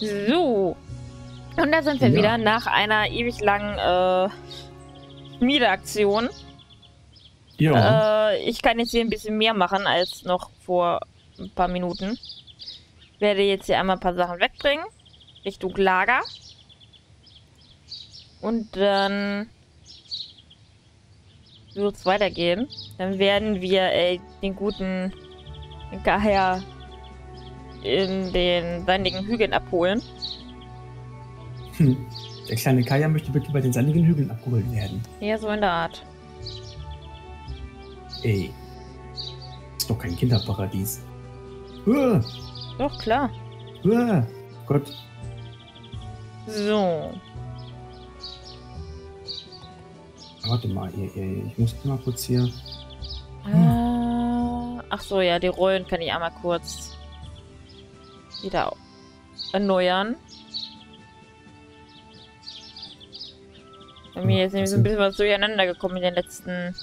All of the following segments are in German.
So. Und da sind wir Ja. wieder nach einer ewig langen äh, Schmiedeaktion. Ja. Äh, ich kann jetzt hier ein bisschen mehr machen als noch vor ein paar Minuten. Werde jetzt hier einmal ein paar Sachen wegbringen. Richtung Lager. Und dann wird es weitergehen. Dann werden wir äh, den guten Geier in den sandigen Hügeln abholen. Hm. Der kleine Kaya möchte bitte bei den sandigen Hügeln abgeholt werden. Ja, so in der Art. Ey. Ist doch kein Kinderparadies. Uah, Doch, klar. uah. Gott. So. Warte mal, ihr, ihr, ich muss mal kurz hier. Äh, ach so, ja, die Rollen kann ich einmal kurz wieder erneuern. Bei mir ist nämlich so ein bisschen was durcheinander gekommen in den letzten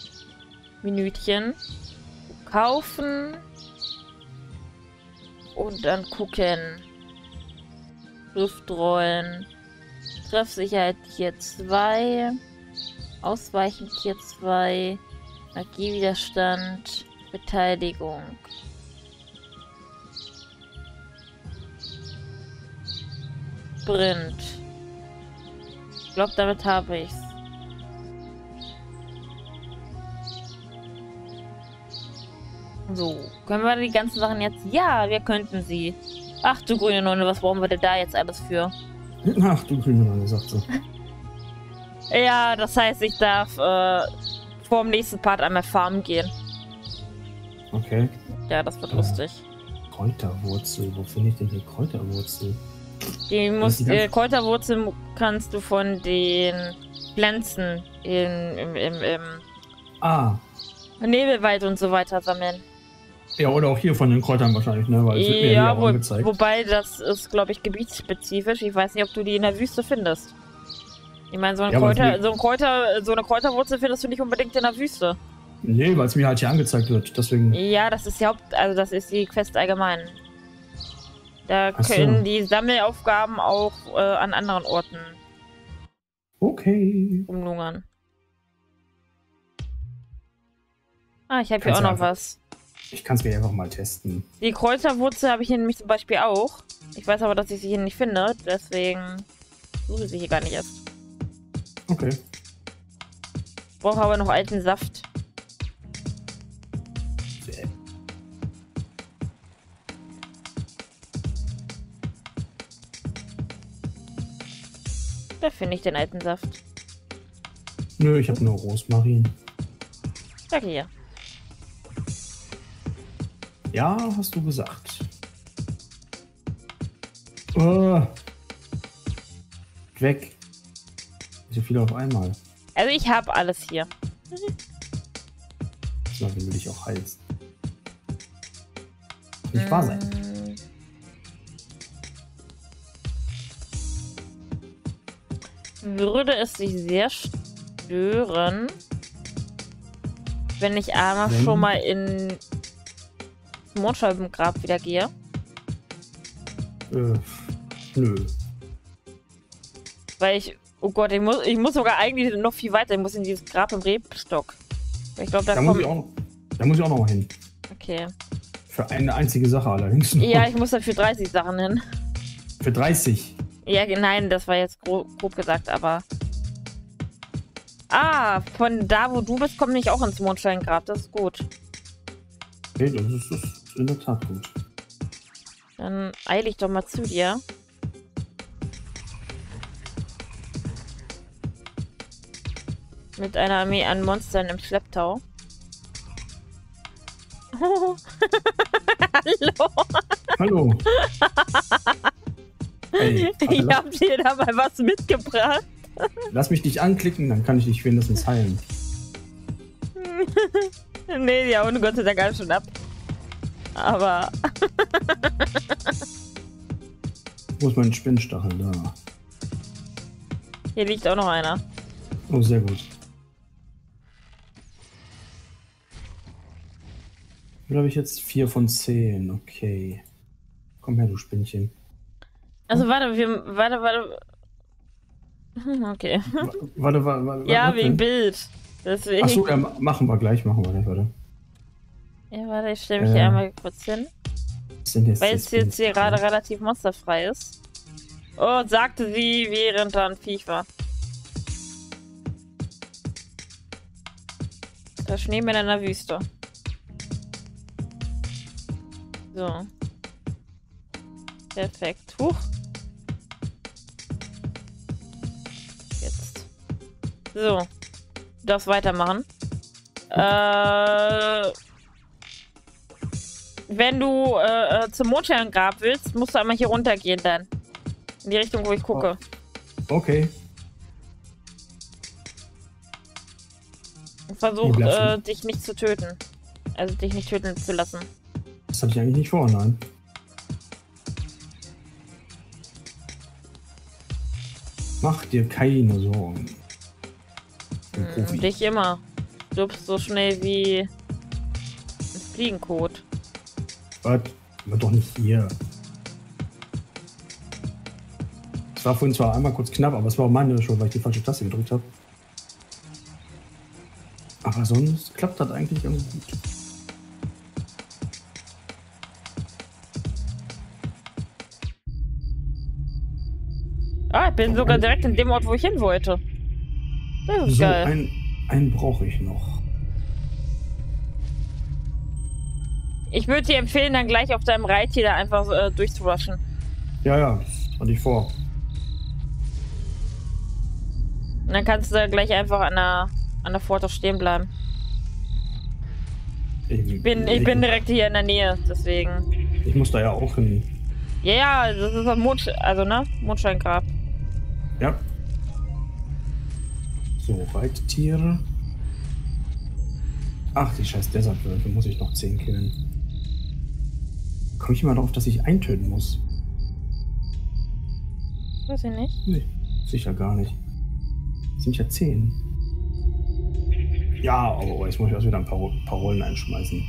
Minütchen. Kaufen. Und dann gucken. Schriftrollen. Treffsicherheit Tier 2. Ausweichen Tier 2. Magiewiderstand. Beteiligung. Sprint. Ich glaube, damit habe ich's. So, können wir die ganzen Sachen jetzt? Ja, wir könnten sie. Ach du grüne Nonne, was brauchen wir denn da jetzt alles für? Ach, du grüne Nonne, sagt sie. Ja, das heißt, ich darf äh, vor dem nächsten Part einmal farmen gehen. Okay. Ja, das wird Ja. lustig. Kräuterwurzel. Wo finde ich denn hier Kräuterwurzel? Die, muss, die ganz- äh, Kräuterwurzeln kannst du von den Pflanzen in, im, im, im Ah. Nebelwald und so weiter sammeln. Ja, oder auch hier von den Kräutern wahrscheinlich, ne? Weil es wird mir Ja, wo, angezeigt. wobei das ist, glaube ich, gebietsspezifisch. Ich weiß nicht, ob du die in der Wüste findest. Ich meine, so, ein Ja, Kräuter, so, ein Kräuter, so eine Kräuterwurzel findest du nicht unbedingt in der Wüste. Nee, weil es mir halt hier angezeigt wird. Deswegen. Ja, das ist die Haupt, also das ist die Quest allgemein. Da Ach so. können die Sammelaufgaben auch äh, an anderen Orten Okay. umlungern. Ah, ich habe hier auch noch einfach- was. Ich kann es mir einfach mal testen. Die Kräuterwurzel habe ich hier nämlich zum Beispiel auch. Ich weiß aber, dass ich sie hier nicht finde, deswegen suche ich sie hier gar nicht erst. Okay. Ich brauche aber noch alten Saft. Da finde ich den alten Saft. Nö, ich habe nur Rosmarin. Danke hier. Ja, hast du gesagt. Oh. Weg. So viel auf einmal. Also ich habe alles hier. So, wenn du dich auch heilst. Nicht wahr sein. Würde es dich sehr stören, wenn ich einmal Wenn? schon mal in Mondscheibengrab wieder gehe? Äh, nö. Weil ich, oh Gott, ich muss, ich muss sogar eigentlich noch viel weiter. Ich muss in dieses Grab im Rebstock. Ich glaube, da, Da muss, ich auch noch, da muss ich auch noch mal hin. Okay. Für eine einzige Sache allerdings. nur. Ja, ich muss dafür 30 Sachen hin. Für 30. Ja, nein, das war jetzt grob, grob gesagt, aber. Ah, von da, wo du bist, komme ich auch ins Mondscheingrab. Das ist gut. Okay, das ist, das ist in der Tat gut. Dann eile ich doch mal zu dir. Mit einer Armee an Monstern im Schlepptau. Hallo, Hallo. Warte, ich lass, hab dir da mal was mitgebracht. lass mich dich anklicken, dann kann ich dich wenigstens heilen. nee, die hauen Gott sei Dank alle schon ab. Aber Wo ist mein Spinnstachel? Da. hier liegt auch noch einer. Oh, sehr gut. Wie habe ich jetzt? 4 von 10. Okay. Komm her, du Spinnchen. Also warte, wir. Warte, warte. Hm, Okay. Warte, warte, warte. Ja, was wegen? Bild. Deswegen. Achso, ja, ma- machen wir gleich, machen wir gleich, warte. Ja, warte, ich stelle mich Äh, hier einmal kurz hin. Jetzt Weil es jetzt hier gerade relativ monsterfrei ist. Oh, sagte sie, während da ein Viech war. Das Schneemann in der Wüste. So. Perfekt. Huch. So. Du darfst weitermachen. Äh. Wenn du äh, äh, zum Mondsterngrab willst, musst du einmal hier runtergehen dann. In die Richtung, wo ich gucke. Okay. Und versuch, äh, dich nicht zu töten. Also dich nicht töten zu lassen. Das hatte ich eigentlich nicht vor, nein. Mach dir keine Sorgen. Bin Hm, Profi. dich immer. Du bist so schnell wie ein Fliegenkot. Was? Aber doch nicht hier. Es war vorhin zwar einmal kurz knapp, aber es war auch meine Schuld, weil ich die falsche Taste gedrückt habe. Aber sonst klappt das eigentlich ganz gut. Ah, ich bin sogar direkt in dem Ort, wo ich hin wollte. Das ist So, geil. einen, einen brauche ich noch. Ich würde dir empfehlen, dann gleich auf deinem Reittier da einfach äh, durchzurushen. Ja, ja, hatte ich vor. Und dann kannst du da gleich einfach an der, an der Pforte stehen bleiben. Ich, bin, ich bin direkt hier in der Nähe, deswegen. ich muss da ja auch hin. Ja, ja, das ist ein Mond, also ne? Mondsteingrab. Ja. So, Reittiere. Ach, die scheiß Desertwölfe, muss ich noch 10 killen. Komme ich immer darauf, dass ich eintöten muss? Weiß ich nicht. Nee, sicher gar nicht. Das sind ja 10. Ja, aber jetzt muss ich auch wieder ein paar, paar Rollen einschmeißen.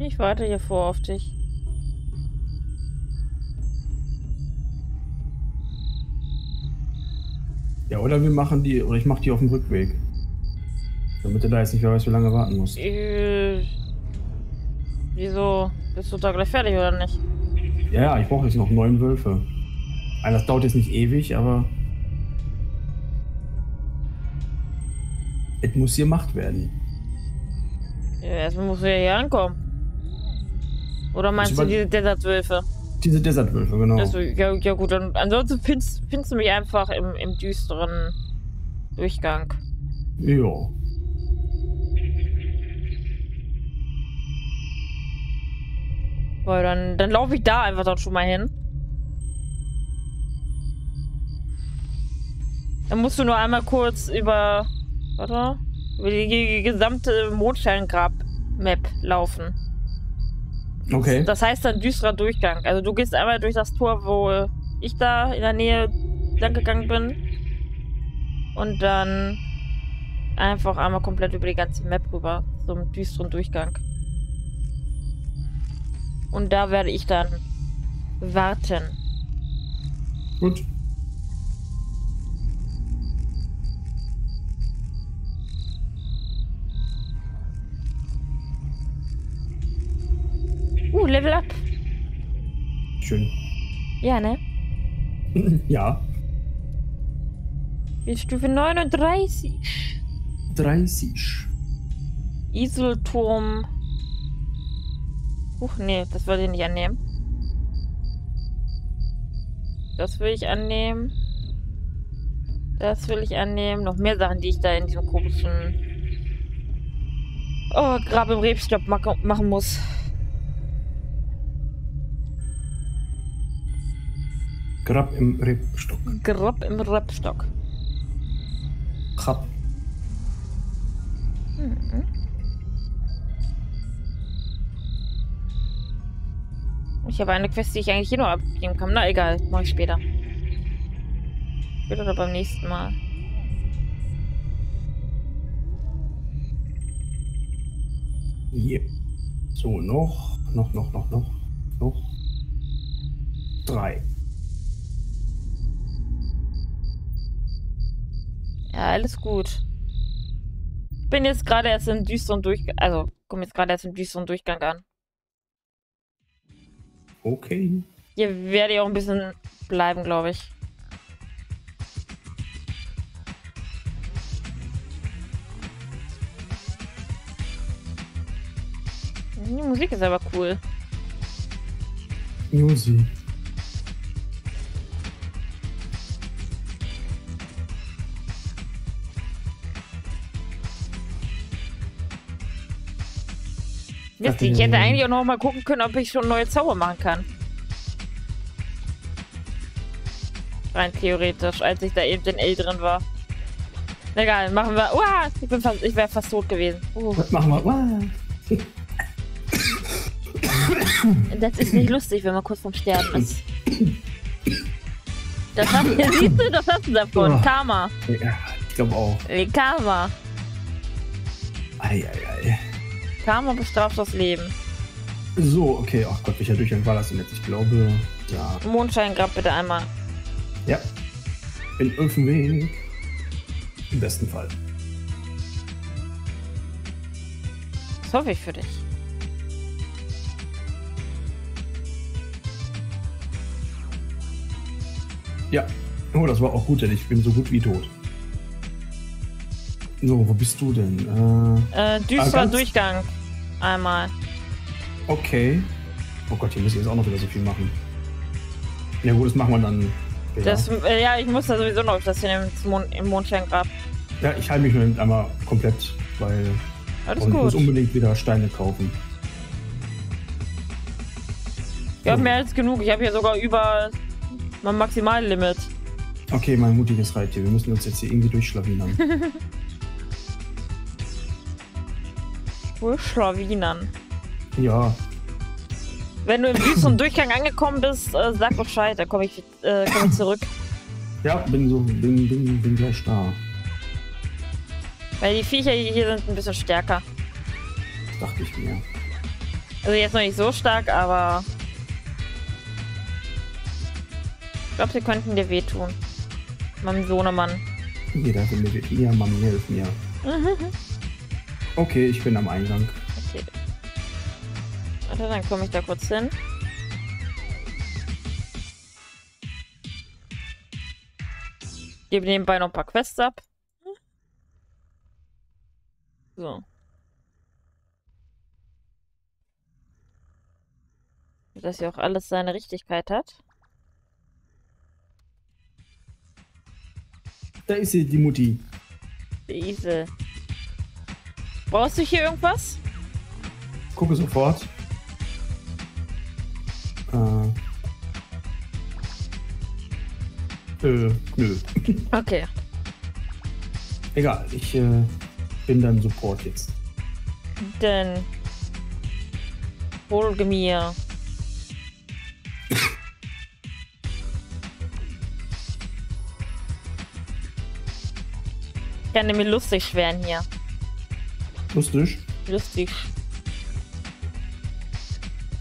Ich warte hier vor auf dich. Ja, oder wir machen die, oder ich mache die auf dem Rückweg. Damit du da jetzt nicht wer weiß, wie lange warten musst. Äh, wieso? Bist du da gleich fertig oder nicht? Ja, ja, ich brauche jetzt noch neun Wölfe. Also das dauert jetzt nicht ewig, aber. Es muss gemacht werden. Ja, erstmal musst du ja hier ankommen. Oder meinst du diese Desertwölfe? Diese Desertwölfe, genau. Also, ja, ja gut, dann ansonsten findest, findest du mich einfach im, im düsteren Durchgang. Ja. Weil dann, dann laufe ich da einfach dann schon mal hin. Dann musst du nur einmal kurz über. Warte. Über die ge- gesamte Mondsteingrab-Map laufen. Okay. Das heißt dann düsterer Durchgang. Also du gehst einmal durch das Tor, wo ich da in der Nähe lang gegangen bin. Und dann einfach einmal komplett über die ganze Map rüber. So einen düsteren Durchgang. Und da werde ich dann warten. Gut. Uh, Level up. Schön. Ja, ne? ja. Bin Stufe 39. 30. Iselturm. Huch, nee, das wollte ich nicht annehmen. Das will ich annehmen. Das will ich annehmen. Noch mehr Sachen, die ich da in diesem komischen oh, Grab im Rebstock ma- machen muss. Grab im Rebstock. Grab im Rebstock. Grab. Mhm. Ich habe eine Quest, die ich eigentlich hier nur abgeben kann. Na egal, mach ich später. Später oder beim nächsten Mal. Hier. So, noch. Noch, noch, noch, noch. Oh. Drei. Ja, alles gut. Ich bin jetzt gerade erst im düsteren Durchgang, also komme jetzt gerade erst im düsteren Durchgang an. Okay. Hier werde ich auch ein bisschen bleiben, glaube ich. Die Musik ist aber cool. Musik. Ihr, ich hätte eigentlich auch noch mal gucken können, ob ich schon neue Zauber machen kann. Rein theoretisch, als ich da eben den L drin war. Egal, machen wir. Uah, ich, bin fast, ich wäre fast tot gewesen. Uh. Machen wir? Das ist nicht lustig, wenn man kurz vorm Sterben ist. Das hast du, siehst du, das hast du davon. Oh. Karma. Ja, ich glaube auch. Karma. Ei, ei, ei. Karma bestraft das Leben. So, okay. Ach Gott, welcher Durchgang war das denn jetzt? Ich glaube, ja. Mondschein grad bitte einmal. Ja. In Öfenweg. Im besten Fall. Das hoffe ich für dich. Ja. Oh, das war auch gut, denn ich bin so gut wie tot. So, wo bist du denn? Äh, Äh, düsterer Ah, Durchgang. Einmal. okay. Oh Gott, hier muss ich jetzt auch noch wieder so viel machen. Ja gut, das machen wir dann später. Das, äh, ja, ich muss da sowieso noch das hier im, Mond, im ja, ich halte mich nur einmal komplett, weil Alles und ich muss gut. unbedingt wieder Steine kaufen. Ich habe mehr als genug. Ich habe hier sogar über mein Maximallimit. Okay, mein mutiges Reittier. Wir müssen uns jetzt hier irgendwie durchschlawinern. Wohl Schlawinern. ja, Wenn du im düsteren Durchgang angekommen bist, äh, sag Bescheid, dann komme ich, äh, komm ich zurück. ja, bin so, bin, bin, bin gleich da. Weil die Viecher hier sind ein bisschen stärker. Dachte ich mir. Also jetzt noch nicht so stark, aber... Ich glaube, sie könnten dir wehtun. Meinem Sohnemann. Jeder will mir wehtun. Ja, Mami, hilf mir. Okay, ich bin am Eingang. Okay. Warte, dann komme ich da kurz hin. Gebe nebenbei noch ein paar Quests ab. So. Dass hier auch alles seine Richtigkeit hat. Da ist sie, die Mutti. Die Isel. Brauchst du hier irgendwas? Gucke sofort. Äh. Äh, nö. Okay. Egal, ich äh, bin dann Support jetzt. Dann folge mir. Ich kann nämlich lustig werden hier. Lustig. Lustig.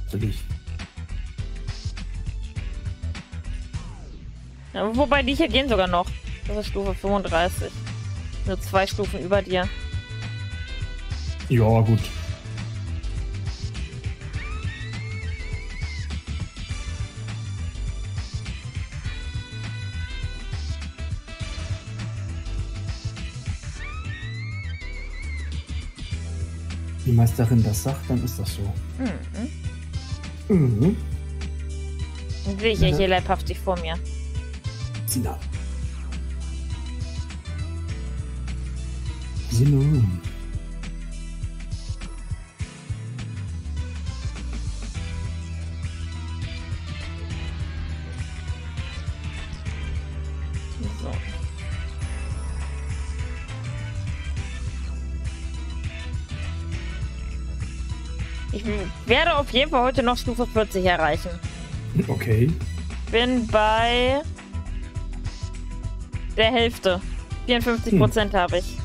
Natürlich. Ja, wobei die hier gehen sogar noch. Das ist Stufe 35. Nur zwei Stufen über dir. Ja, gut. Meisterin das sagt, dann ist das so. Mhm. Mhm. Dann sehe ich ja Ja. hier leibhaftig vor mir. Sina. Sina. Ich werde auf jeden Fall heute noch Stufe 40 erreichen. Okay. Bin bei der Hälfte. 54% habe ich.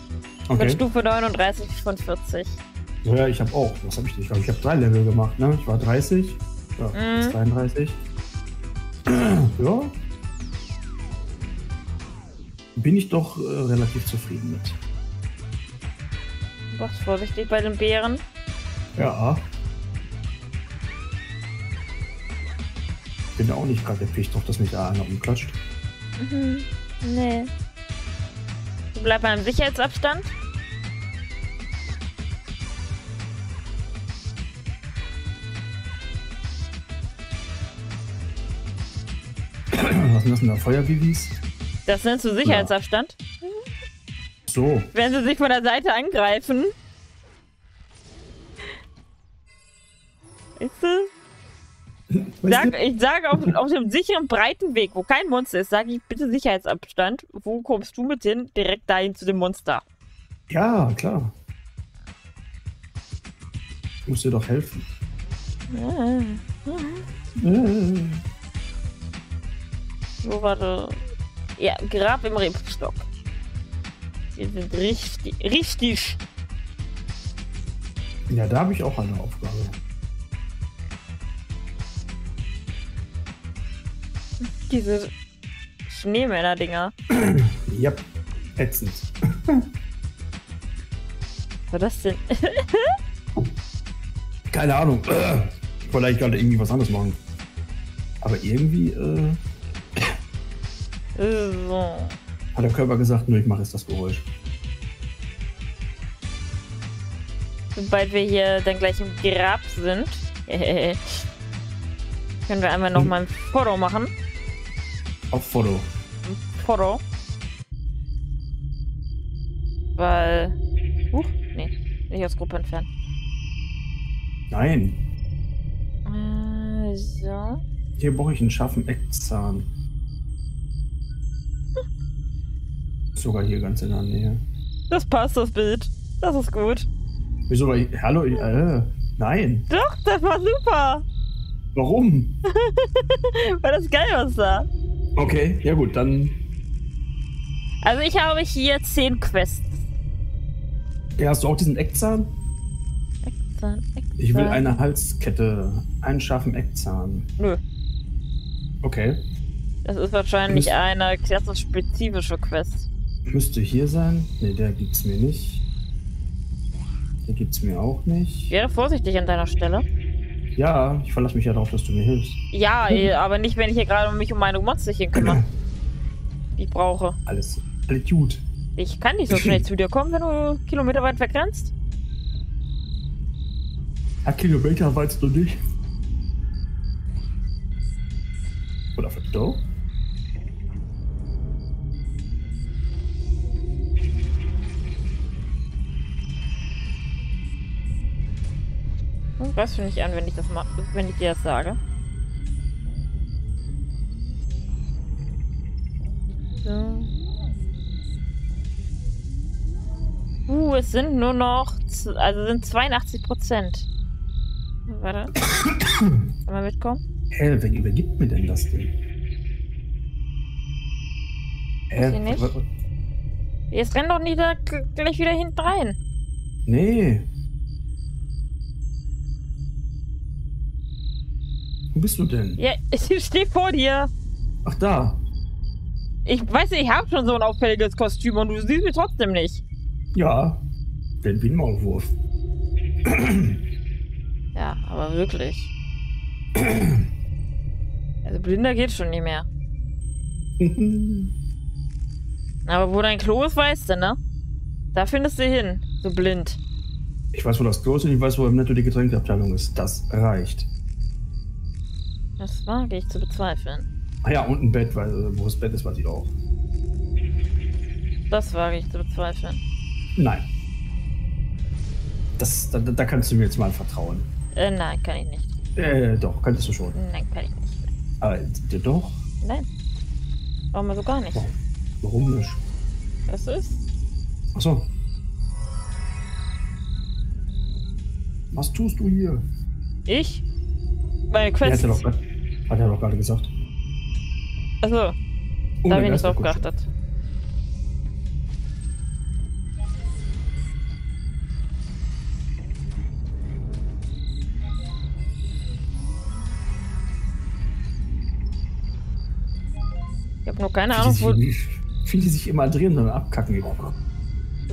Mit Okay. Stufe 39 von 40. So, ja, ich habe auch. Was habe ich denn? Ich glaube, ich habe drei Level gemacht. Ne? Ich war 30, Ja, Mhm. bis 33. ja. Bin ich doch äh, relativ zufrieden mit. Du warst vorsichtig bei den Bären. Ja. Bin auch nicht gerade erpicht, auf dass mich da einer umklatscht. Mhm. Nee. Du bleib beim Sicherheitsabstand. Was sind das denn da? Feuerbibis? Das nennst du Sicherheitsabstand. So. Wenn sie sich von der Seite angreifen. Weißt du? Sag, ich sage auf, auf dem sicheren, breiten Weg, wo kein Monster ist, sage ich bitte Sicherheitsabstand. Wo kommst du mit hin? Direkt dahin zu dem Monster. Ja, klar. Ich muss dir doch helfen. Ah. Äh. So, warte. Ja, Grab im Rebstock. Wir sind richtig, richtig. Ja, da habe ich auch eine Aufgabe. Diese Schneemänner-Dinger. Ja, ätzend. Was war das denn? Keine Ahnung. Äh, Ich wollte eigentlich gerade irgendwie was anderes machen. Aber irgendwie äh, so. hat der Körper gesagt, nur ich mache jetzt das Geräusch. Sobald wir hier dann gleich im Grab sind, können wir einmal noch mal ein Foto machen. Auf Foto. Foto. Weil. Huch, nee, nicht aus Gruppe entfernen. Nein. Äh, so. Hier brauche ich einen scharfen Eckzahn. Sogar hier ganz in der Nähe. Das passt, das Bild. Das ist gut. Wieso? Weil ich, hallo? Ich, äh, nein. Doch, das war super. Warum? Weil das geil aussah. Okay, ja gut, dann. Also ich habe hier 10 Quests. Ja, hast du auch diesen Eckzahn? Eckzahn, Eckzahn. Ich will eine Halskette. Einen scharfen Eckzahn. Nö, Okay. das ist wahrscheinlich Müsst- eine klassenspezifische Quest. Müsste hier sein. Ne, der gibt's mir nicht. Der gibt's mir auch nicht. Wäre vorsichtig an deiner Stelle. Ja, ich verlasse mich ja darauf, dass du mir hilfst. Ja, aber nicht, wenn ich hier gerade mich um meine Monsterchen kümmere. Die ich brauche. Alles, alles gut. Ich kann nicht so schnell zu dir kommen, wenn du Kilometer weit weg rennst. Ein Kilometer weißt du nicht. Oder für Doe? Hm, Greifst du nicht an, wenn ich das wenn ich dir das sage? So. Uh, es sind nur noch, also sind 82 Prozent. Warte. Kann man mitkommen? Hä, wer übergibt mir denn das denn? Weiß ich nicht. Jetzt renn doch nicht da gleich wieder hinten rein. Nee. Wo bist du denn? Ja, ich stehe vor dir. Ach, da. Ich weiß, ich habe schon so ein auffälliges Kostüm und du siehst mich trotzdem nicht. Ja. Den wie ein Maulwurf. Ja, aber wirklich. Also blinder geht schon nicht mehr. Aber wo dein Klo ist, weißt du, ne? Da findest du hin. So blind. Ich weiß, wo das Klo ist und ich weiß, wo im Netto die Getränkeabteilung ist. Das reicht. Das wage ich zu bezweifeln. Ah ja, und ein Bett, weil äh, wo das Bett ist, weiß ich auch. Das wage ich zu bezweifeln. Nein. Das, da, da kannst du mir jetzt mal vertrauen. Äh, nein, kann ich nicht. Äh, doch, könntest du schon. Nein, kann ich nicht. Aber äh, doch, Nein. Warum also gar nicht? warum nicht? Das ist. Achso. Was tust du hier? Ich? Meine Quest. Ja, hat, er doch, hat er doch gerade gesagt. Achso. Oh, da oh, ich nicht drauf geachtet. Ich hab nur keine wie Ahnung, wo. Wie die sich immer drehen und abkacken.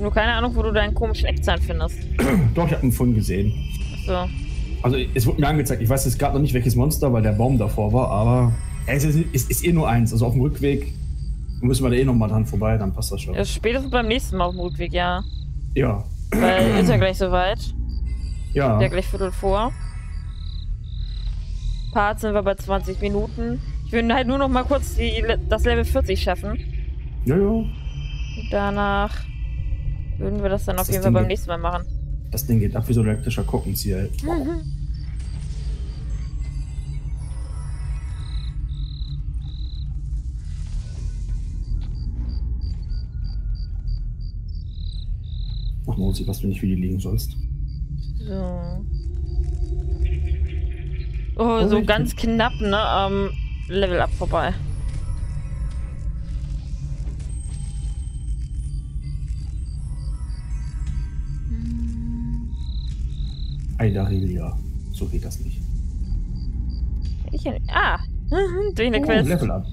Nur keine Ahnung, wo du deinen komischen Eckzahn findest. Doch, ich hab ihn vorhin gesehen. Ach so. Also es wurde mir angezeigt, ich weiß jetzt gerade noch nicht, welches Monster, weil der Baum davor war, aber es ist, es ist eh nur eins. Also auf dem Rückweg müssen wir da eh nochmal dran vorbei, dann passt das schon. Ja, spätestens beim nächsten Mal auf dem Rückweg, ja. Ja. Weil ist ja gleich soweit. Ja. Ja, gleich Viertel vor. Part sind wir bei 20 Minuten. Ich will halt nur noch mal kurz die, das Level 40 schaffen. Ja, ja. Und danach würden wir das dann auf jeden Fall beim nächsten Mal machen. Das Ding geht ab wie so ein elektrischer Korkenzieher. Mhm. Ach, Mosi, was du nicht für die liegen sollst. So. Oh, so ich- ganz knapp, ne? Am Level Up vorbei. Eidarilia. So geht das nicht. Ich, ah! Durch eine Oh, Quest. Level up.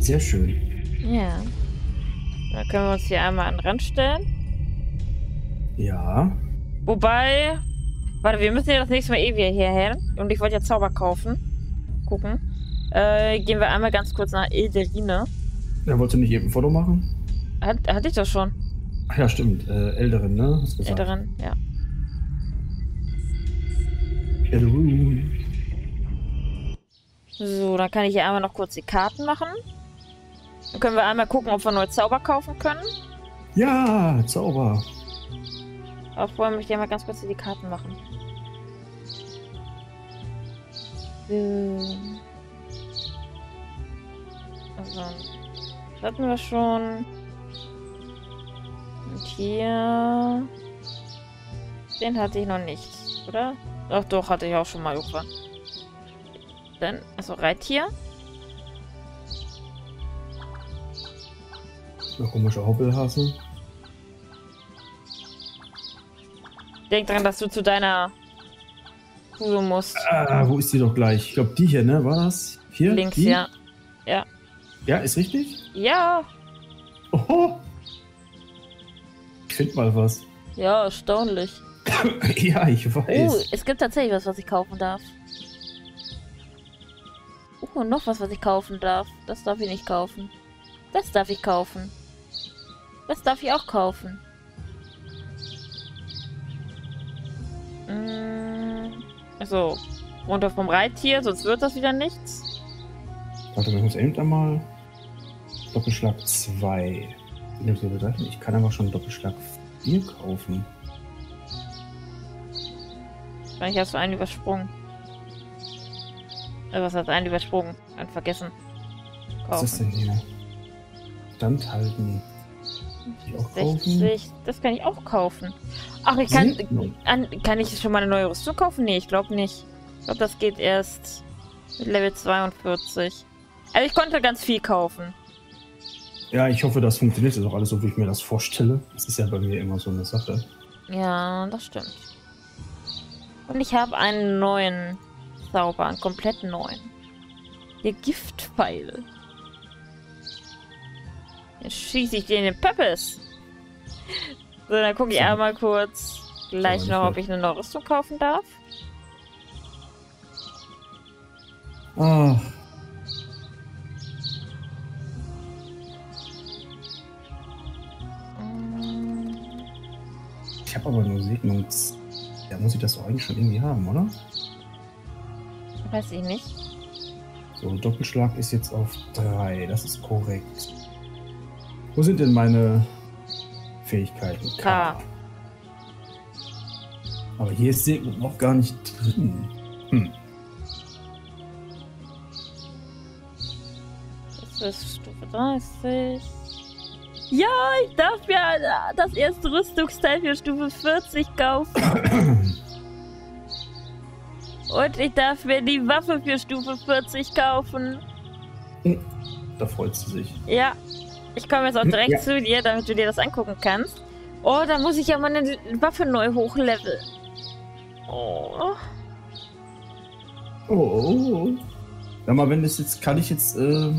Sehr schön. Ja. Dann können wir uns hier einmal an den Rand stellen. Ja. Wobei. Warte, wir müssen ja das nächste Mal eh wieder hierher. Und ich wollte ja Zauber kaufen. Gucken. Äh, gehen wir einmal ganz kurz nach Elderine. Er wollte nicht eben ein Foto machen? Hat, hatte ich das schon. Ach ja, stimmt. Äh, Älteren, ne? Hast gesagt. Elderin, ja. Älteren. So, dann kann ich hier einmal noch kurz die Karten machen. Dann können wir einmal gucken, ob wir neue Zauber kaufen können. Ja, Zauber. Aber vorher möchte ich einmal ganz kurz hier die Karten machen. So. Also, das hatten wir schon. Und hier. Den hatte ich noch nicht, oder? Ach doch, hatte ich auch schon mal irgendwann. Dann, also Reittier. Eine komische Hoppelhase. Denk dran, dass du zu deiner Huse musst. Ah, wo ist die doch gleich? Ich glaube, die hier, ne? War das? Hier? Links, die? ja. Ja, ist richtig? Ja, Ich find mal was. ja, erstaunlich. ja, ich Oh, weiß. es gibt tatsächlich was, was ich kaufen darf. Oh, noch was, was ich kaufen darf. Das darf ich nicht kaufen. Das darf ich kaufen. Das darf ich auch kaufen. Mm, also, runter vom Reittier, sonst wird das wieder nichts. Warte ich muss eben einmal. Doppelschlag 2. Ich kann aber schon Doppelschlag 4 kaufen. Wahrscheinlich hast du einen übersprungen. Äh, was heißt einen übersprungen? Einen vergessen. Was ist Kaufen. denn hier? Auch kaufen? 60, das kann ich auch kaufen. Ach, ich kann, an, kann ich schon mal eine neue Rüstung kaufen? Nee, ich glaube nicht. Ich glaube, das geht erst mit Level 42. Also ich konnte ganz viel kaufen. Ja, ich hoffe, das funktioniert jetzt auch alles so, wie ich mir das vorstelle. Das ist ja bei mir immer so eine Sache. Ja, das stimmt. Und ich habe einen neuen Zauber, einen komplett neuen. Der Giftpfeil. Jetzt schieße ich den in den Pöppes. So, dann gucke ich einmal kurz gleich noch, ob ich eine neue Rüstung kaufen darf. Schon irgendwie haben, oder? Weiß ich nicht. So, Doppelschlag ist jetzt auf 3. Das ist korrekt. Wo sind denn meine Fähigkeiten? K. Aber hier ist Segnung noch gar nicht drin. Hm. Das ist Stufe 30. Ja, ich darf ja das erste Rüstungsteil für Stufe 40 kaufen. Und ich darf mir die Waffe für Stufe 40 kaufen. Da freut sie sich. Ja, ich komme jetzt auch direkt Ja. zu dir, damit du dir das angucken kannst. Oh, da muss ich ja meine Waffe neu hochleveln. Oh. Oh, oh, oh. Sag mal, wenn das jetzt, kann ich jetzt, äh,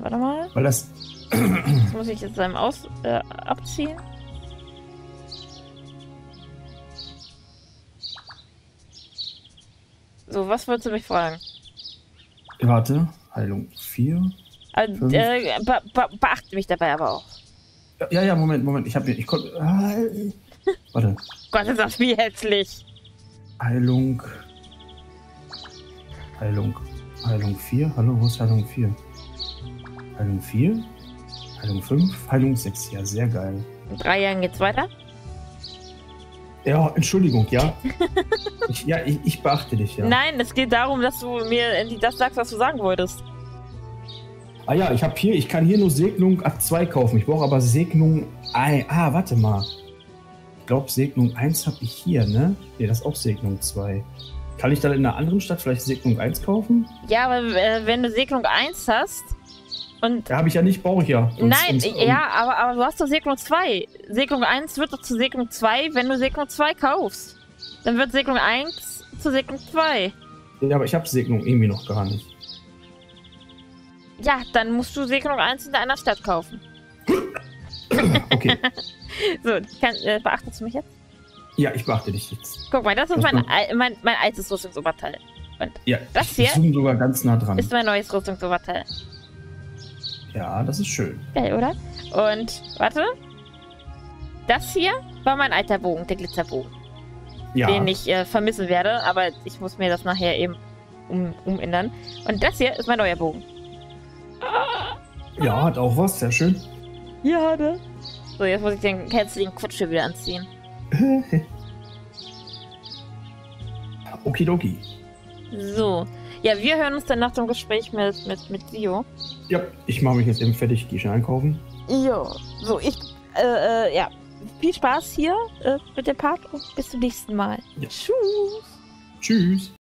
Warte mal. weil das, Das muss ich jetzt seinem Aus äh, abziehen. So, was wolltest du mich fragen? warte, Heilung 4. Also, Fünf. äh, be be beachte mich dabei aber auch. Ja, ja, Moment, Moment, ich habe ich konnte, ah, warte, Gott, ist das wie hässlich. Heilung, Heilung, Heilung 4, hallo, wo ist Heilung 4? Heilung 4, Heilung 5, Heilung 6, ja, sehr geil. In drei Jahren geht's weiter. Ja, Entschuldigung, ja. ich, ja, ich, ich beachte dich, ja. Nein, es geht darum, dass du mir endlich das sagst, was du sagen wolltest. Ah ja, ich habe hier, ich kann hier nur Segnung ab 2 kaufen. Ich brauche aber Segnung 1. Ah, warte mal. Ich glaube, Segnung 1 habe ich hier, ne? Ne, das ist auch Segnung 2. Kann ich dann in einer anderen Stadt vielleicht Segnung 1 kaufen? Ja, aber äh, wenn du Segnung 1 hast und. Ja, habe ich ja nicht, brauche ich ja. Und- Nein, und- ja, aber, aber du hast doch Segnung 2. Segnung 1 wird doch zu Segnung 2, wenn du Segnung 2 kaufst. Dann wird Segnung 1 zu Segnung 2. Ja, aber ich habe Segnung irgendwie noch gar nicht. Ja, dann musst du Segnung 1 in einer Stadt kaufen. Okay. So, kann, äh, beachtest du mich jetzt? ja, ich beachte dich jetzt. Guck mal, das ist mein, al- mein, mein altes Rüstungsoberteil. Ja, Das ich hier? zoome sogar ganz nah dran. Ist mein neues Rüstungsoberteil. Ja, das ist schön. Geil, oder? Und, warte. Das hier war mein alter Bogen, der Glitzerbogen, Ja, den ich äh, vermissen werde, aber ich muss mir das nachher eben um, umändern. Und das hier ist mein neuer Bogen. ja, hat auch was, sehr schön. Ja, ne? So, jetzt muss ich den hässlichen Quatsch hier wieder anziehen. Okidoki. So. Ja, wir hören uns dann nach dem Gespräch mit, mit, mit Sio. Ja, ich mache mich jetzt eben fertig, gehe schnell einkaufen. Ja. So, ich, äh, äh, ja. Viel Spaß hier äh, mit dem Part und bis zum nächsten Mal. Ja. Tschüss. Tschüss.